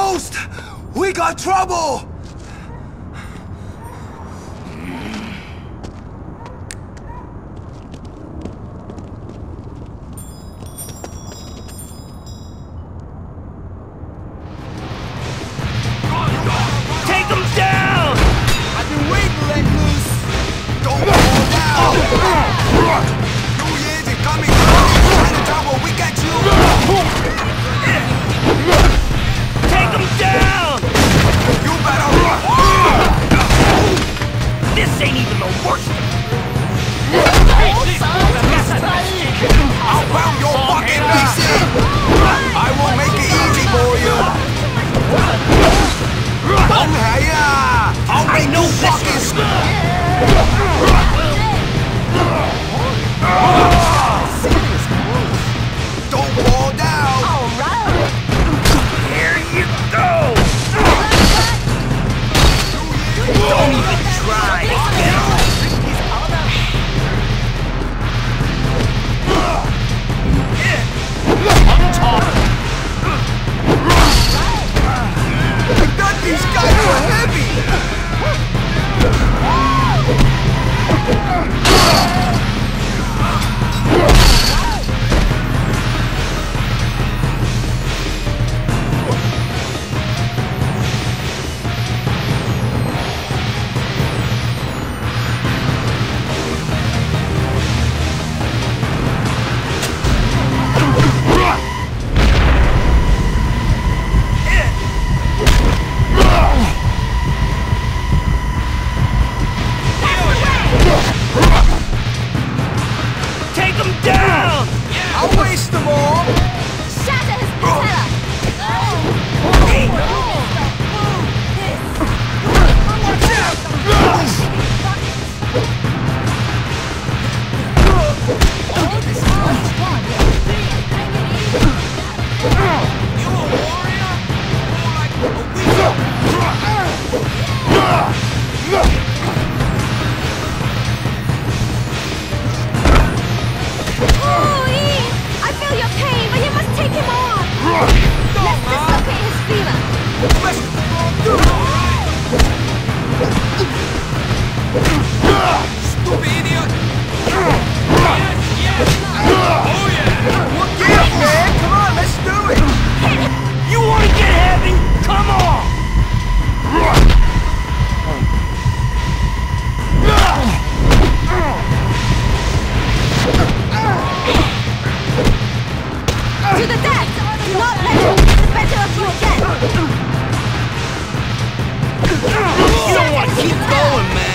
Ghost! We got trouble! Hiya! make no fucking Don't fall down! All right! Here you go! Don't even try! Huh? To the death! Do not let him get the better of you again! You know what? Keep going, man!